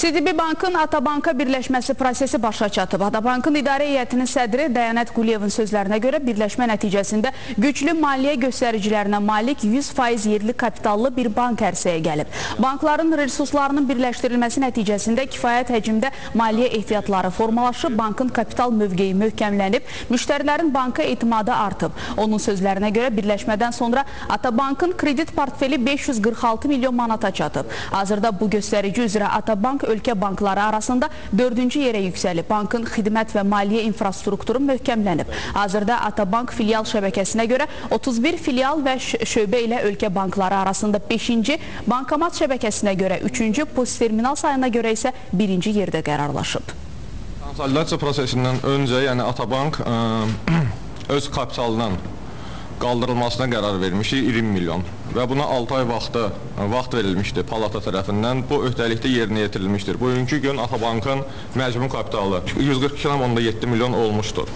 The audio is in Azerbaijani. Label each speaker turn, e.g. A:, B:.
A: CDB Bankın Atabanka birləşməsi prosesi başa çatıb. Atabankın idarə heyətinin sədri Dayanət Quliyevin sözlərinə görə birləşmə nəticəsində güclü maliyyə göstəricilərinə malik 100% yerli kapitallı bir bank ərsəyə gəlib. Bankların resurslarının birləşdirilməsi nəticəsində kifayət həcmdə maliyyə ehtiyatları formalaşıb, bankın kapital mövqeyi möhkəmlənib, müştərilərin banka etimadı artıb. Onun sözlərinə görə birləşmədən sonra Atabankın kredit portfeli 546 milyon manata çatıb. Hazırda bu göstərici üzrə Atabank ölkə bankları arasında dördüncü yerə yüksəlib. Bankın xidmət və maliyyə infrastrukturu möhkəmlənib. Hazırda Atabank filial şəbəkəsinə görə 31 filial və şöbə ilə ölkə bankları arasında 5-ci, bankomat şəbəkəsinə görə 3-cü, post terminal sayına görə isə 1-ci yerdə qərarlaşıb.
B: Konsolidasiya prosesindən öncə, yəni Atabank ə, öz kapitalından qaldırılmasına qərar vermişik 20 milyon və buna 6 ay vaxtı vaxt verilmişdi palata tərəfindən. Bu öhdəlikdə yerinə yetirilmişdir. Bugünkü gün Atabankın məcbur kapitalı 142,7 milyon olmuşdur.